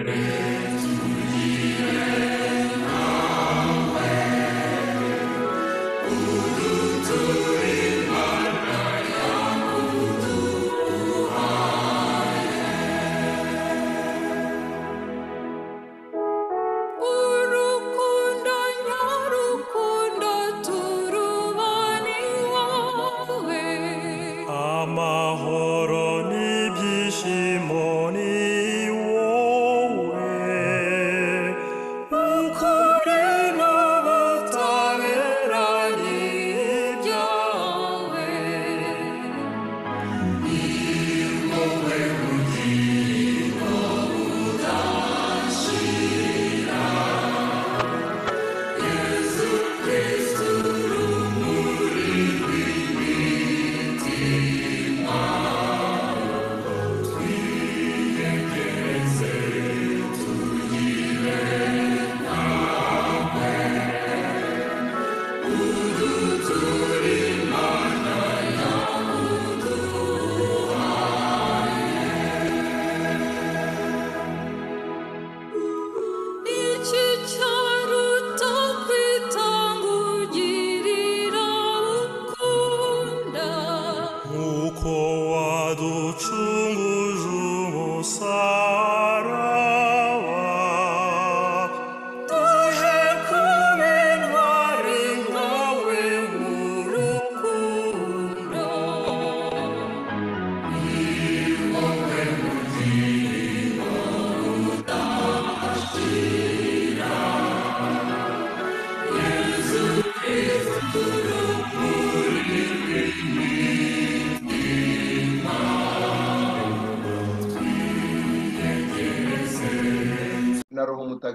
urukundo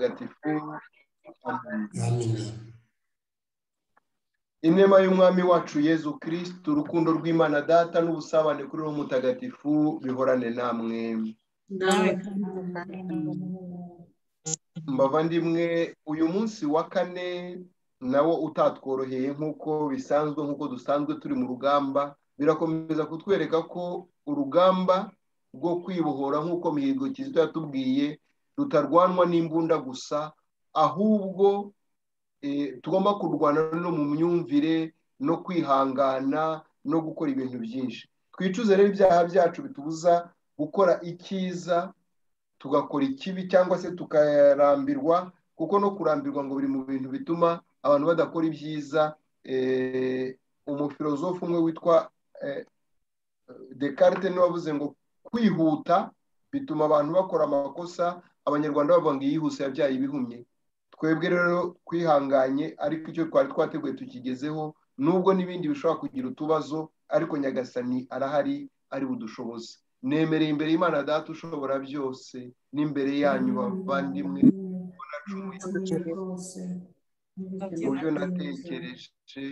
mutagatifu inema y'umwami wacu yezu kirisitu urukundo rw'imana data n'ubusabane kuri roho mutagatifu bihorane namwe. Mbavandimwe uyu munsi wa kane nawo utatworoheye nk'uko bisanzwe nk'uko dusanzwe turi mu rugamba birakomeza kutwereka ko urugamba rwo kwibohora nk'uko mihigo kizito yatubwiye rutarwanwa n'imbunda gusa ahubwo eh, tugomba kurwana no mu myumvire no kwihangana no gukora ibintu byinshi. Twicuze rero ibyaha byacu bitubuza gukora icyiza tugakora ikibi cyangwa se tukarambirwa kuko no kurambirwa ngo biri mu bintu bituma abantu badakora ibyiza eh, umufilozofu umwe witwa eh, Descartes ni we wavuze ngo kwihuta bituma abantu bakora amakosa abanyarwanda bavuga ngo iyihuse yabyaye ibihumye. Twebwe rero twihanganye ariko icyo twari twateguye tukigezeho nubwo n'ibindi bishobora kugira utubazo ariko nyagasani arahari ari budushoboze nemereye imbere y'imana data ushobora byose n'imbere yanyu bavandimwe mu byo natekereje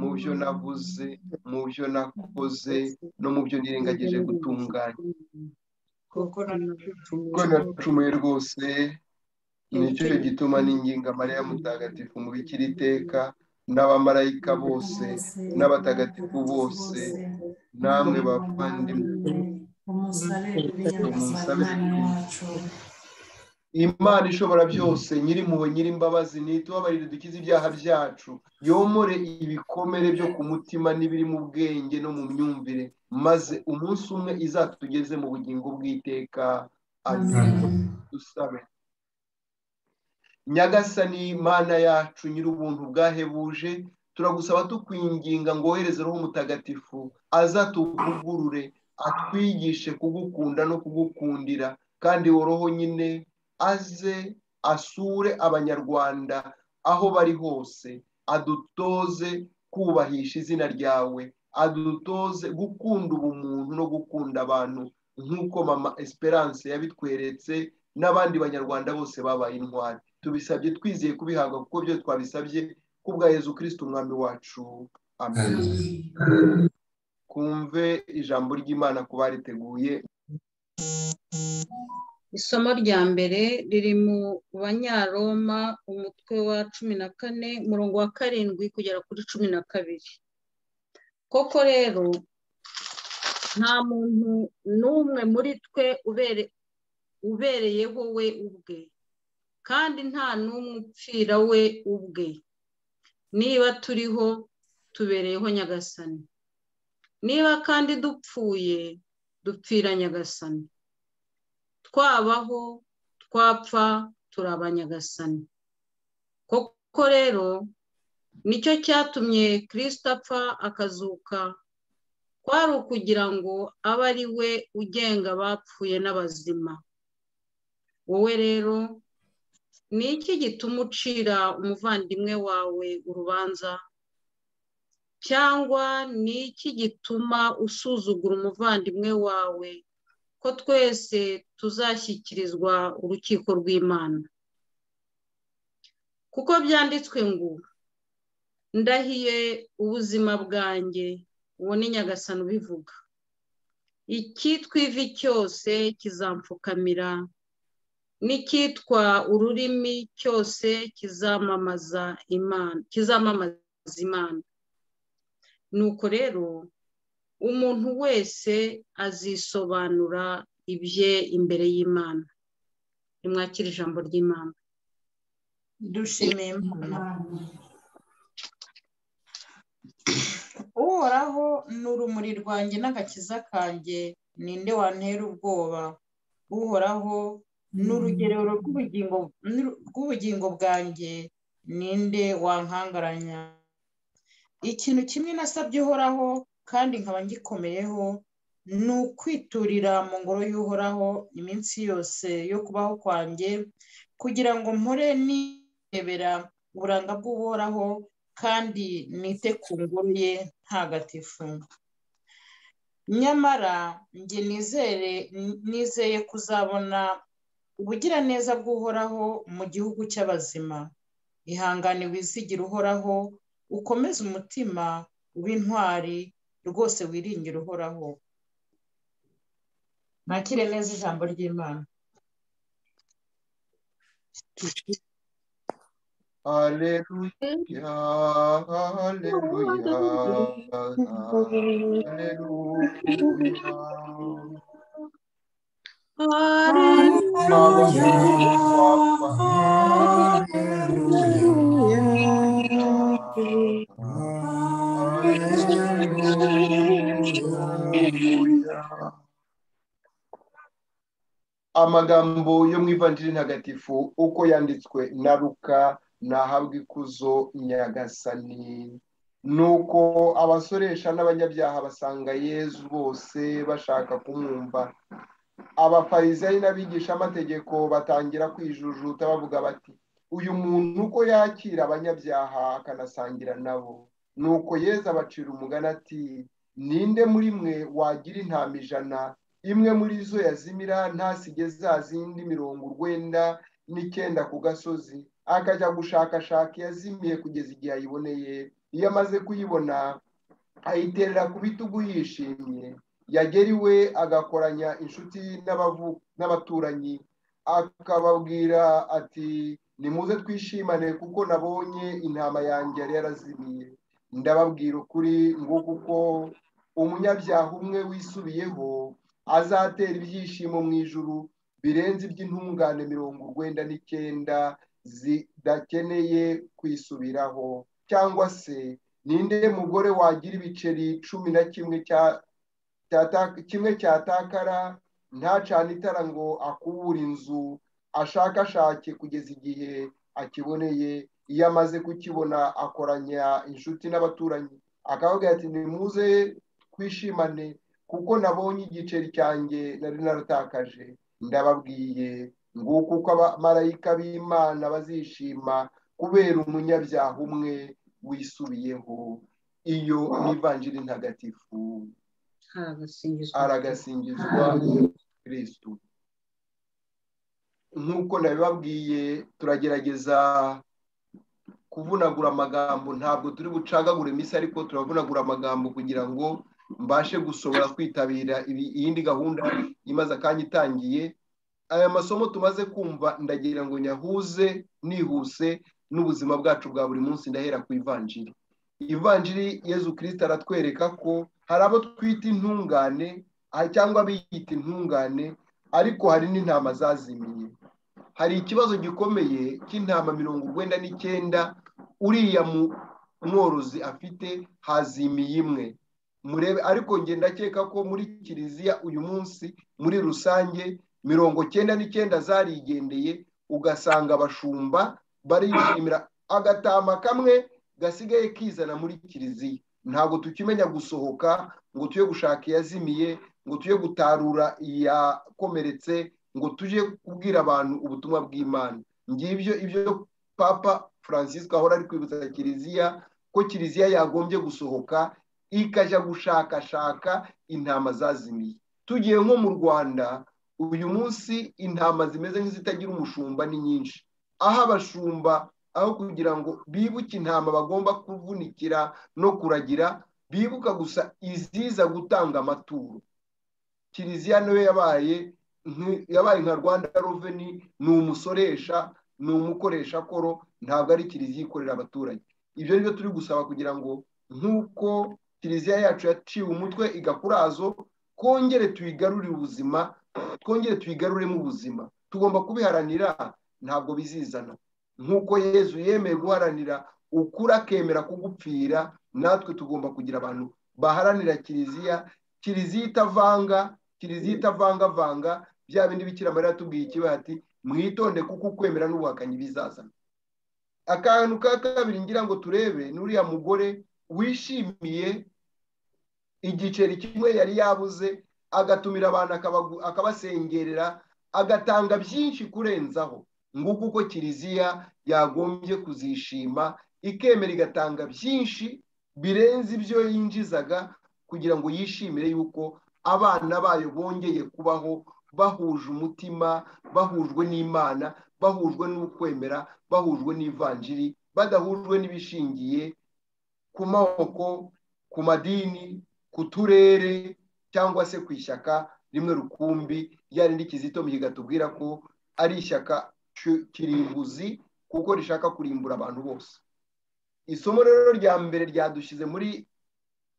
mu byo navuze mu byo nakoze no mu byo nirengagije gutunganya. Kuko ko nacumuye rwose. Nicyo gituma n'inginga mariya mutagatifu mubikira iteka n'abamarayika bose n'abatagatifu bose namwe bavandimwe umusabe imana ishobora byose nyirimpuhwe nyirimbabazi ntitubabarire dukize ibyaha byacu. Yomore ibikomere byo ku mutima n'ibiri mu bwenge no mu myumvire. Maze umunsi umwe izatugeze mu bugingo bw'iteka dusabe nyagasani mana yacu nyir'ubuntu bwahebuje turagusaba tukwinginga ngo wohereze roho mutagatifu azatuvugurure atwigishe kugukunda no kugukundira kandi roho nyine aze asure abanyarwanda aho bari hose adutoze kubahisha izina ryawe. Adutoze gukunda ubumuntu no gukunda abantu nk'uko mama esperance yabitweretse n'abandi banyarwanda bose babaye intwari. Tubisabye twizeye kubihabwa kuko byo twabisabye kubwa Yezu kirisiti umwami wacu. Amen. Kumve ijambo ry'imana ku bariteguye. Isomo rya mbere riri mu banyaroma umutwe wa cumi na kane umurongo wa karindwi kugera kuri cumi na kabiri. Koko rero nta muntu n'umwe muri twe ubere ubereyeho we ubwe. Kandi nta n'umwe upfira we ubwe. Niba turiho tubereyeho nyagasani. Niba kandi dupfuye dupfira nyagasani. Twabaho twapfa turi abanyagasani koko rero ni cyo cyatumye kirisita apfa akazuka. Kwari ukugira ngo abe ari we ugenga abapfuye n'abazima. Wowe rero ni iki gituma ucira umuvandimwe wawe urubanza? Cyangwa ni iki gituma usuzugura umuvandimwe wawe ko twese tuzashyikirizwa urukiko rw'imana? Kuko byanditswe ngo ndahiye ubuzima bwanjye uwo ni nyagasani ubivuga. Icyitwa ivi cyose kizampfukamira n'icyitwa ururimi cyose kizamamaza imana kizamamaza imana. Nuko rero umuntu wese azisobanura ibye imbere y'imana. Nimwakire ijambo ry'imana. Dushimiye imana. Uhoraho ni urumuri rwanjye n'agakiza kanjye ninde wantera ubwoba? Uhoraho ni urugerero rw'ubugingo rw'ubugingo bwanjye ninde wankangaranya? Ikintu kimwe nasabye uhoraho kandi nkaba ngikomeyeho ni ukwiturira mu ngoro y'uhoraho iminsi yose yo kubaho kwanjye kugira ngo mpore nirebera uburanga bw'uhoraho kandi nite ku ngoro ye ntagatifu. Nyamara njye nizeye kuzabona ubugiraneza bw'uhoraho mu gihugu cy'abazima. Ihangane wizigira uhoraho ukomeze umutima w'intwari rwose wiringire uhoraho. Nakire neza ijambo ry'imana. Haleluya, haleluya, haleluya. amagambo yo mu ivanjiri ntagatifu uko yanditswe na ruka nahabwa ikuzo nyagasani. Nuko abasoresha n'abanyabyaha basanga yezu bose bashaka kumwumva. Abafarizayi n'abigishamategeko batangira kwijujuta bavuga bati uyu muntu uko yakira abanyabyaha akanasangira nabo nuko yezu abacira umugani ati ninde muri mwe wagira intama ijana? Imwe muri zo yazimira ntasige za zindi mirongo urwenda n'icyenda ku gasozi. Akajya gushakashaka iyazimiye kugeza igihe ayiboneye. Iyo amaze kuyibona ayiterera ku bitugu yishimye. Yagera iwe agakoranya inshuti n'abaturanyi. Akababwira ati nimuze twishimane kuko nabonye intama yanjye yari yarazimiye. Ndababwira ukuri ngo kuko umunyabyaha umwe wisubiyeho azatera ibyishimo mu ijuru birenze iby'intungane mirongo urwenda n'icyenda zidakeneye kwisubiraho cyangwa se ninde mugore wagira ibiceri cumi na kimwe kimwe cyatakara ntacane itara ngo akubure inzu ashakashake kugeza igihe akiboneye iyo amaze kukibona akoranya inshuti n'abaturanyi. Akavuga ati nimuze twishimane kuko nabonye igiceri cyanjye nari naratakaje ndababwiye nguko uko abamarayika b'imana bazishima kubera umunyabyaha umwe wisubiyeho. Iyo ni ivanjiri ntagatifu aragasingizwa kirisitu nk'uko nabibabwiye turagerageza kuvunagura amagambo. Ntabwo turi bucagagure iminsi ariko turavunagura amagambo kugira ngo mbashe gushobora kwitabira iyindi gahunda imaze akanya itangiye. Aya masomo tumaze kumva ndagira ngo nyahuze nihuse n'ubuzima bwacu bwa buri munsi. Ndahera ku ivanjiri ivanjiri yezu kirisita aratwereka ko hari abo twita intungane cyangwa abiyita intungane ariko hari n'intama zazimiye. Hari ikibazo gikomeye cy'intama mirongo urwenda n'icyenda uriya mworozi afite hazimiye imwe. Murebe ariko njye ndakeka ko muri kiliziya uyu munsi muri rusange mirongo cyenda n'icyenda zarigendeye ugasanga abashumba barishimira. Agatama kamwe gasigaye kizana muri kiliziya. Ntabwo tukimenya gusohoka ngo tujye gushaka iyazimiye ngo tujye gutarura iyakomeretse ngo tujye kubwira abantu ubutumwa bw'imana. Ngibyo ibyo papa francisco ahora ari kwibutsa kiliziya ko kiliziya yagombye gusohoka ikajya gushakashaka intama zazimiye. Tugiye nko mu rwanda uyu munsi intama zimeze nk'izitagira umushumba ni nyinshi. Aho abashumba aho kugira ngo bibuke intama bagomba kuvunikira no kuragira bibuka gusa iziza gutanga amaturo. Kiliziya na yo yabaye yabaye nka rwanda roveni ni umusoresha ni umukoresha koro ntabwo ari kiliziya ikorera abaturage. Ibyo ni byo turi gusaba kugira ngo nk'uko kiliziya yacu yaciwe umutwe igakurazo twongere tuyigarurire ubuzima twongere tuyigaruremo ubuzima. Tugomba kubiharanira ntabwo bizizana. Nk'uko yezu yemeye guharanira ukuri akemera kugupfira natwe tugomba kugira abantu baharanira kiliziya. Kiliziya itavanga kiliziya itavangavanga bya bindi bikira mariya yatubwiye ikibazo ati mwitonde kuko ukwemera n'ubuhakanyi bizazana. Akantu ka kabiri ngira ngo turebe ni uriya mugore wishimiye igiceri kimwe yari yabuze agatumira abantu akabasengerera agatanga byinshi kurenzaho. Nguko uko kiliziya yagombye kuzishima ikemera igatanga byinshi birenze ibyo yinjizaga kugira ngo yishimire yuko abana bayo bongeye kubaho bahuje umutima bahujwe n'imana bahujwe n'ukwemera bahujwe n'ivanjiri badahujwe n'ibishingiye ku moko ku madini ku turere cyangwa se ku ishyaka rimwe rukumbi rindi kizito tubwira ko ari ishyaka ki- kirimbuzi kuko rishaka kurimbura abantu bose. Isomo rero rya mbere ryadushyize muri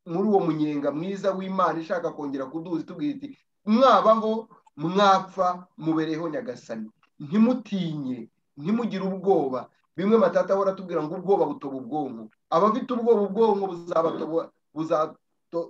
muri uwo munyenga mwiza w'imana ishaka kongera kuduza itubwira iti mwabaho mwapfa mubereho nyagasani. Ntimutinye ntimugire ubwoba. Bimwe matata ahora atubwira ngo ubwoba butoba ubwonko. Abafite ubwoba ubwonko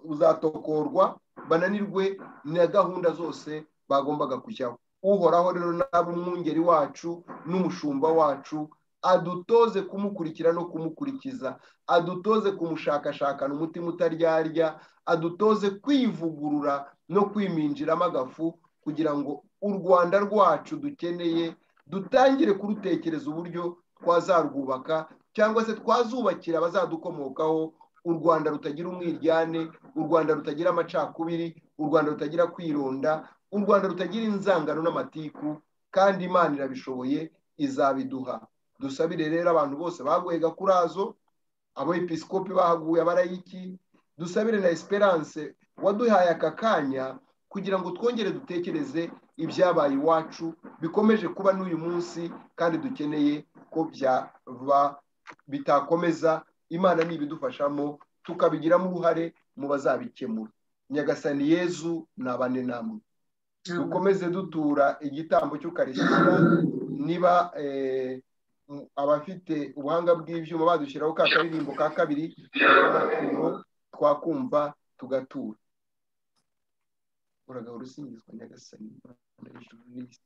buzatokorwa bananirwe na gahunda zose bagombaga kujyaho. Uhoraho rero naba umwungeri wacu n'umushumba wacu adutoze kumukurikira no kumukurikiza adutoze kumushakashakana umutima utaryarya adutoze kwivugurura no kwiminjiramo agafu kugira ngo u rwanda rwacu dukeneye dutangire kurutekereza uburyo twazarwubaka cyangwa se twazubakira abazadukomokaho u rwanda rutagira umwiryane u rwanda rutagira amacakubiri u rwanda rutagira kwironda u rwanda rutagira inzangano n'amatiku kandi imana irabishoboye izabiduha. Dusabire rero abantu bose baguye gakurazo abo episikopi bahaguye abarayiki dusabire na esperance waduhaye aka kanya kugira ngo twongere dutekereze ibyabaye iwacu bikomeje kuba n'uyu munsi kandi dukeneye ko byaba bitakomeza imana nibidufashamo tukabigiramo uruhare mu bazabikemura. Nyagasani yezu nabane namwe. Dukomeze dutura igitambo cy'ukarisitiya niba eh, abafite ubuhanga bw'ibyuma badushyiraho ka karirimbo ka kabiri twakumva tugatura. Uragahora usingizwa nyagasani n'isi.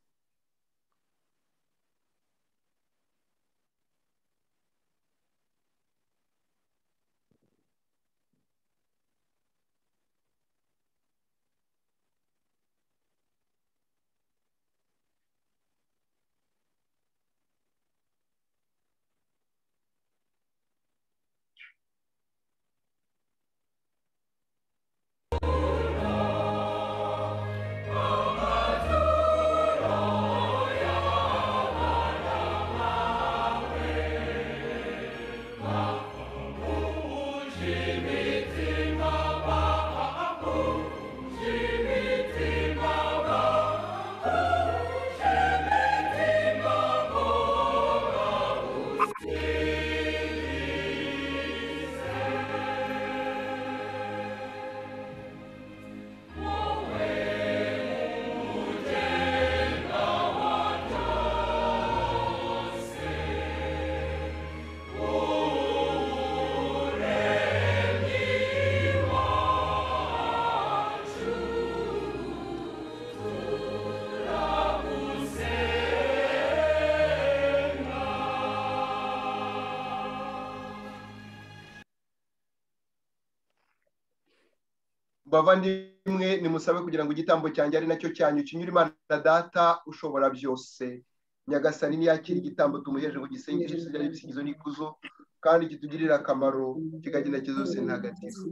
Bavandimwe nimusabe kugira ngo igitambo cyanjye ari na cyo cyanyu kinyura imana na data ushobora byose. Nyagasani niyakira igitambo tumuheje ngo gisengere isigaye ibisigizo n'ikuzo kandi kitugirire akamaro kikagenda kizose ntagatifu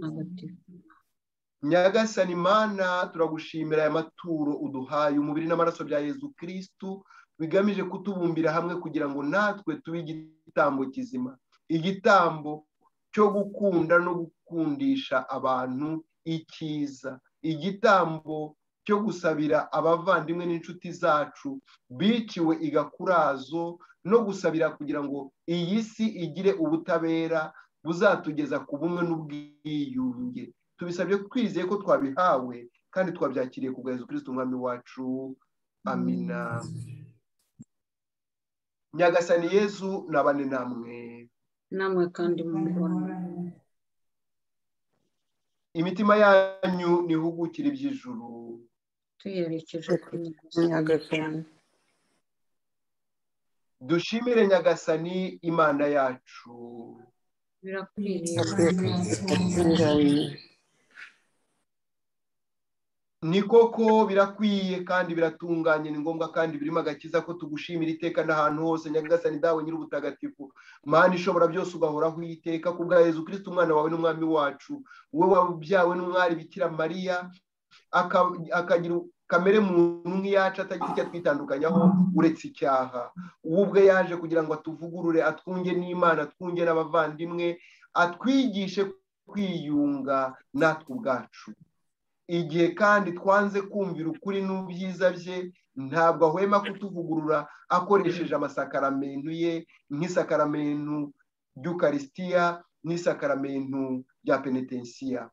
nyagasani imana turagushimira aya maturo uduhaye umubiri n'amaraso bya yezu kirisitu bigamije kutubumbira hamwe kugira ngo natwe tube igitambo kizima. Igitambo cyo gukunda no gukundisha abantu icyiza. Igitambo cyo gusabira abavandimwe n'inshuti zacu biciwe igakurazo no gusabira kugira ngo iyi si igire ubutabera buzatugeza ku bumwe n'ubwiyunge. Tubisabye twizeye ko twabihawe kandi twabyakiriye ku bwa Yezu kirisiti umwami wacu. Amina nyagasani yezu nabane namwe. Namwe kandi mubona imitima yanyu nihugukire iby'ijuru tuyerekeje nyagasani. Dushimire nyagasani imana yacu. Birakwiriye ni koko birakwiye kandi biratunganye ni ngombwa kandi birimo agakiza ko tugushimira iteka n'ahantu hose. Nyagasani dawe nyir'ubutagatifu mana ishobora byose ugahoraho iteka ku bwa Yezu kirisiti umwana wawe n'umwami wacu. Wowe wabyawe n'umwari bikira mariya aka- akagira kamere muntu nk'iyacu atagira icyo atwitandukanyaho uretse icyaha. Uwo ubwe yaje kugira ngo atuvugurure atwunge n'imana atwunge n'abavandimwe atwigishe kwiyunga natwe ubwacu. Igihe kandi twanze kumvira ukuri n'ubyiza bye ntabwo ahwema kutuvugurura akoresheje amasakaramentu ye nk'isakaramentu ry'ukarisitiya n'isakaramentu rya penetensiya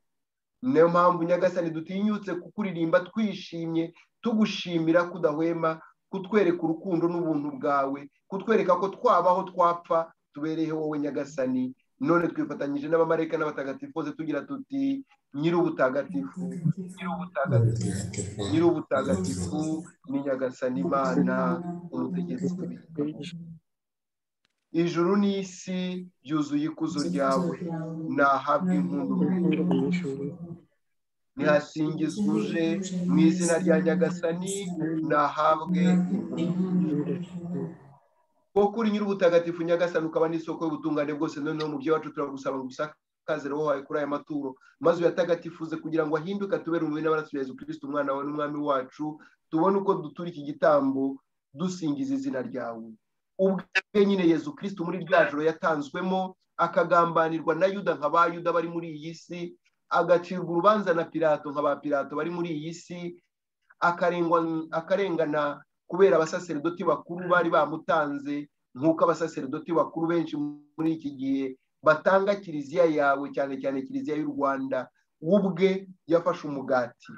niyo mpamvu nyagasani dutinyutse kukuririmba twishimye tugushimira kudahwema kutwereka urukundo n'ubuntu bwawe kutwereka ko twabaho twapfa tubereyeho wowe nyagasani. None twifatanyije n'abamarayika n'abatagatifu bose tugira tuti nyir'ubutagatifu. Nyir'ubutagatifu. Nyir'ubutagatifu ni nyagasani imana umutegetsi ijuru n'isi byuzuye ikuzo ryawe. Mu ijuru ntihasingizwe uje mu izina rya nyagasani nahabwe impundu kuko uri nyir'ubutagatifu nyagasani ukaba n'isoko y'ubutungane bwose noneho mu byo wacu turagusaba ngo usakaze roho wawe kuri aya maturo. Maze uyatagatifuze kugira ngo ahinduke atubere umubiri n'amaraso ya kirisiti umwana wawe n'umwami wacu tubone uko dutura iki gitambo dusingiza izina ryawe. Ubwe nyine Yezu kirisiti muri rya joro yatanzwemo akagambanirwa na yuda nka ba yuda bari muri iyi si agacirwa urubanza na pirato nka ba pirato bari muri iyi si akarengana kubera abasaseredoti bakuru bari bamutanze nk'uko abasaseredoti bakuru benshi muri iki gihe batanga kiliziya yawe cyane cyane kiliziya y'u rwanda we ubwe yafashe umugati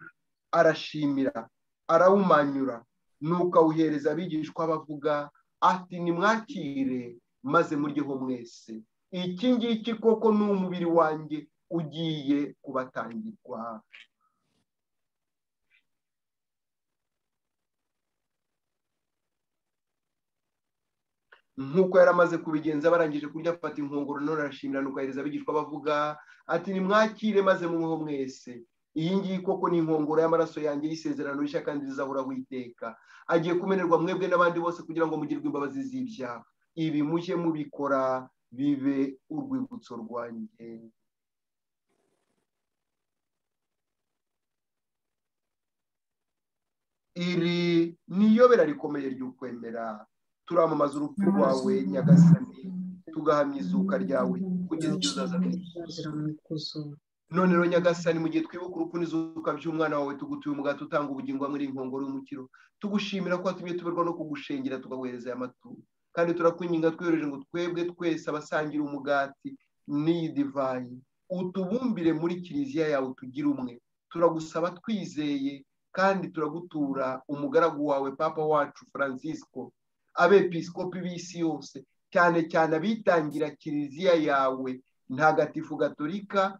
arashimira arawumanyura. Nuko awuhereza abigishwa bavuga ati nimwakire maze muryeho mwese. Iki ngiki koko ni umubiri wanjye ugiye kubatangirwa. Nk'uko yari amaze kubigenza barangije kurya afata inkongoro none arashimira nuko ahereza abigishwa bavuga ati nimwakire maze mumuho mwese. Iyi ngiyi koko ni inkongoro y'amaraso yanjye y'isezerano rishya kandi rizahoraho iteka agiye kumenerwa mwebwe n'abandi bose kugira ngo mugirwe imbabazi z'ibyaha. Ibi mujye mubikora bibe urwibutso rwanjye. Iri ni iyobera rikomeye ry'ukwemera. Turamamaza urupfu rwawe nyagasani. Tugahamya izuka ryawe. Kugeza igihe uzaza mu isi. none rero nyagasani mu gihe twibuka urupfu n'izuka by'umwana wawe tugutuye umugati utanga ubugingo hamwe n'inkongoro y'umukiro. Tugushimira ko watumye tuberwa no kugushengera tugahereza aya maturo. Kandi turakwinginga twiyoroheje ngo twebwe twese abasangira umugati n'iyi divayi utubumbire muri kiliziya yawe tugire umwe. Turagusaba twizeye kandi turagutura umugaragu wawe papa wacu francisco. Abepiskopi b'isi yose. Cyane cyane abitangira kiliziya yawe ntagatifu gatolika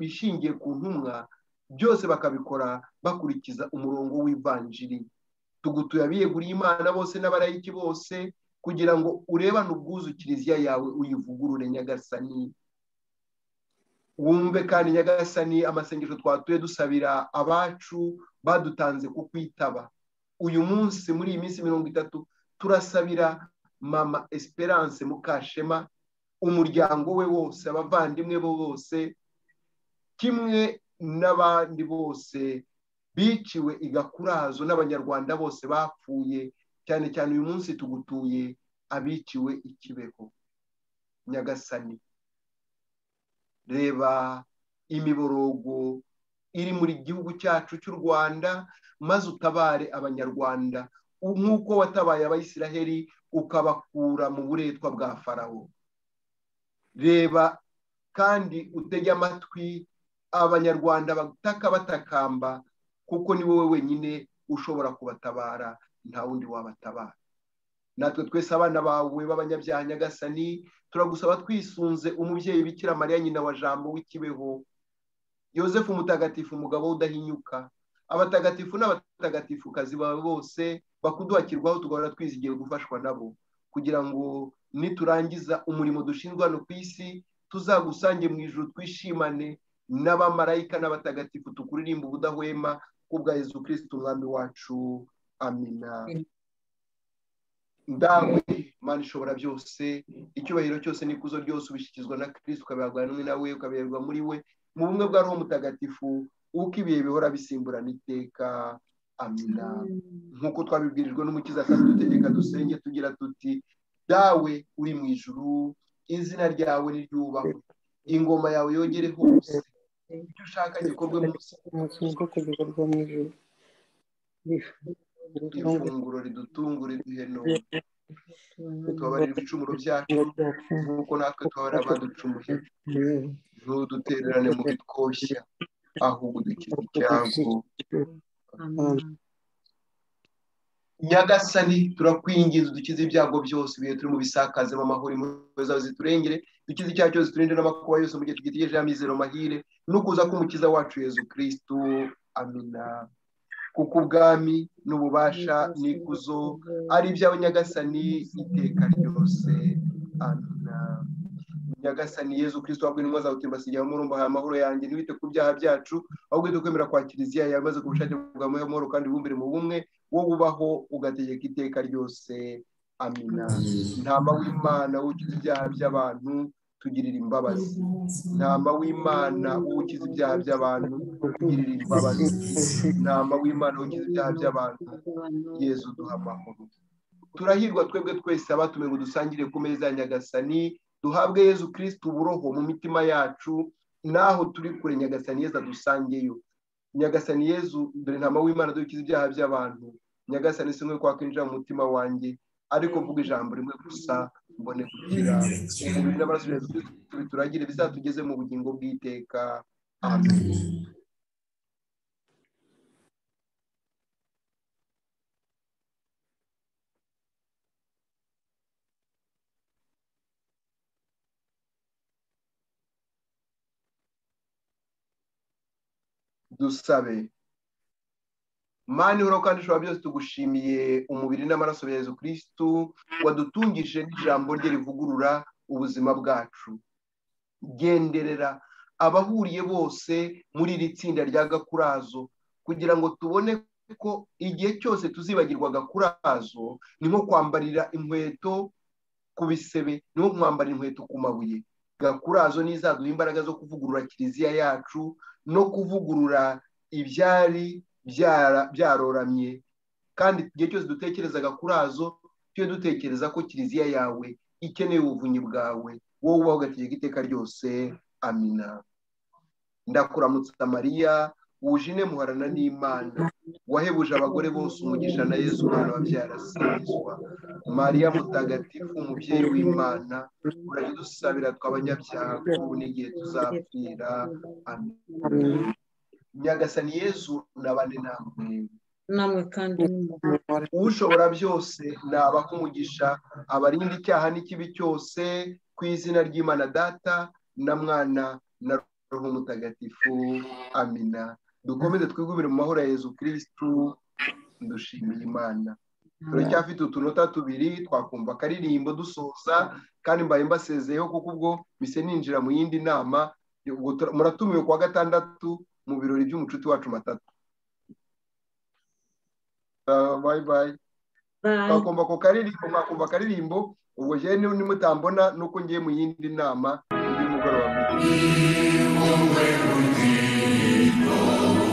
bishingiye ku ntumwa byose bakabikora bakurikiza umurongo w'ivanjiri tugutuye abiyeguriye imana bose n'abarayiki bose kugira ngo urebane ubwuzu kiliziya yawe uyivugurure nyagasani. Wumve kandi nyagasani amasengesho twatuye dusabira abacu badutanze ku kwitaba. Uyu munsi muri iyi minsi mirongo itatu turasabira mama esperance mukashema umuryango we wose abavandimwe be bose kimwe n'abandi bose biciwe igakurazo n'abanyarwanda bose bapfuye cyane cyane uyu munsi tugutuye abiciwe ikibeho nyagasani. Reba imiborogo iri muri gihugu cyacu cy'u rwanda maze utabare abanyarwanda. Nk'uko watabaye abayisiraheli ukabakura mu buretwa bwa farawo. Reba kandi utege amatwi abanyarwanda bataka batakamba kuko ni wowe wenyine ushobora kubatabara nta wundi wabatabara. Natwe twese abana bawe b'abanyabyaha nyagasani turagusaba twisunze umubyeyi bikira mariya nyina wa jambo w'ikibeho yosefu mutagatifu umugabo udahinyuka. Abatagatifu n'abatagatifukazi bawe bose bakuduhakirwaho tugahora twizigiye gufashwa nabo. Kugira ngo niturangiza umurimo dushinzwe hano ku isi tuzagusange mu ijoro twishimane n'abamarayika n'abatagatifu tukuririmba ubudahwema kubwa Yezu kirisiti umwami wacu. Amina ndawe mana ishobora byose icyubahiro cyose n'ikuzo ryose ubishyikizwa na kirisiti ukabihabwa n'umwe nawe ukabiherwa muri we mu bumwe bwa roho mutagatifu uko ibihe bihora bisimburana iteka amina. Nk'uko twabibwirijwe n'umukiza kandi dutegeka dusenge tugira tuti dawe uri mu ijuru izina ryawe niryubahwe ingoma yawe yogere hose. Icyo ushaka gikorwe munsi kugeza rwo mu ijoro ifunguro ridutungure duhe none tubabarire ibicumuro byacu nk'uko natwe tubabarira abaducumuye ntudutererane mu bitwoshya ahubwo dukize icyago nyagasani turakwingiza dukize ibyago byose ibihe turi mu bisakazemo amahoro impuhwe zawe ziturengere dukize icyaha cyose turinde n'amakuba yose mu gihe tugitegereje amizero mahire no kuza k'umukiza wacu yezu kirisitu amina. Kuko ubwami n'ububasha n'ikuzo ari ibyawe nyagasani iteka ryose. Amina. Nyagasani yezu kirisito wabwiye intumwa zawe uti mbasigiye amurumba aya amahoro yanjye ntibite ku byaha byacu ahubwo uhite kwemera kwa kiliziya yawe maze ku bushake bwawe amahoro kandi bumbire mu bumwe wowe ubaho ugategeka iteka ryose. Amina ntama w'imana ukiza ibyaha by'abantu tugirira imbabazi. Ntama w'imana ukiza ibyaha by'abantu tugirira imbabazi. Ntama w'imana ukiza ibyaha by'abantu yezu duha amahoro. Turahirwa twebwe twese abatumiwe ngo dusangire ku meza ya nyagasani duhabwe yezu kirisiti uburoho mu mitima yacu naho turi kure nyagasani yezu adusangeyo. Nyagasani yezu dore ntama w'imana dukiza ibyaha by'abantu. Nyagasani si nkwe kwakwinjira mu mutima wanjye ariko vuga ijambo rimwe gusa mbone gukira umubiri n'amaraso bituragire bizatugeze mu bugingo bw'iteka. Amen. Dusabe. Mani uraho kandi ushobora byose tugushimiye umubiri n'amaraso ya yezu kirisitu wadutungije n'ijambo rye rivugurura ubuzima bwacu. Genderera abahuriye bose muri iri tsinda rya gakurazo kugira ngo tubone ko igihe cyose tuzibagirwa gakurazo ni nko kwambarira inkweto ku bisebe ni nko kwambarira inkweto ku mabuye. Gakurazo n'izaduha imbaraga zo kuvugurura kiliziya yacu no kuvugurura ibyari byaroramye kandi igihe cyose dutekerezaga kuri azo tujye dutekereza ko kiliziya yawe ikeneye ubuvunyi bwawe. Wowe ubaho ugategeka iteka ryose. Amina. Ndakuramutsa mariya. Wuje muharana n'imana. Wahebuje abagore bose umugisha na yezu umwana wabyara asingizwa mariya mutagatifu umubyeyi w'imana urabidusabira tw'abanyabyaha ubu n'igihe tuzapfira. Amina nyagasani yezu nabane namwe. Namwe kandi ushobora byose nabaha umugisha abarinda icyaha n'ikibi cyose ku izina ry'imana data na mwana na roho mutagatifu. Amina. Dukomeze twigumire mu mahoro ya yezu kirisitu dushimiye imana. Turacyafite utunota tubiri twakumva akaririmbo dusoza kandi mbaye mbasezeyeho kuko ubwo mise ninjira mu yindi nama. Muratumiwe kuwa gatandatu mu birori by'umucuti wacu matatu bye bye. Bye. mwakumva ako karirimbo mwakumva akaririmbo ubwo jewe ni- nimutambona nuko ngiye mu yindi nama. Y'umugoroba mwiza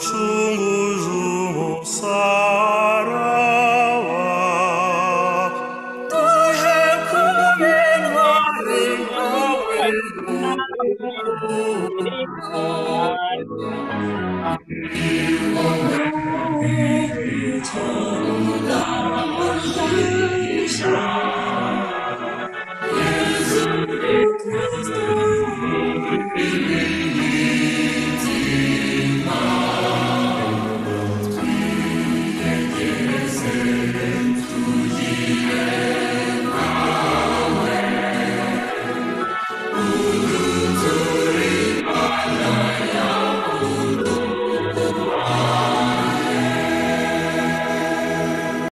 true.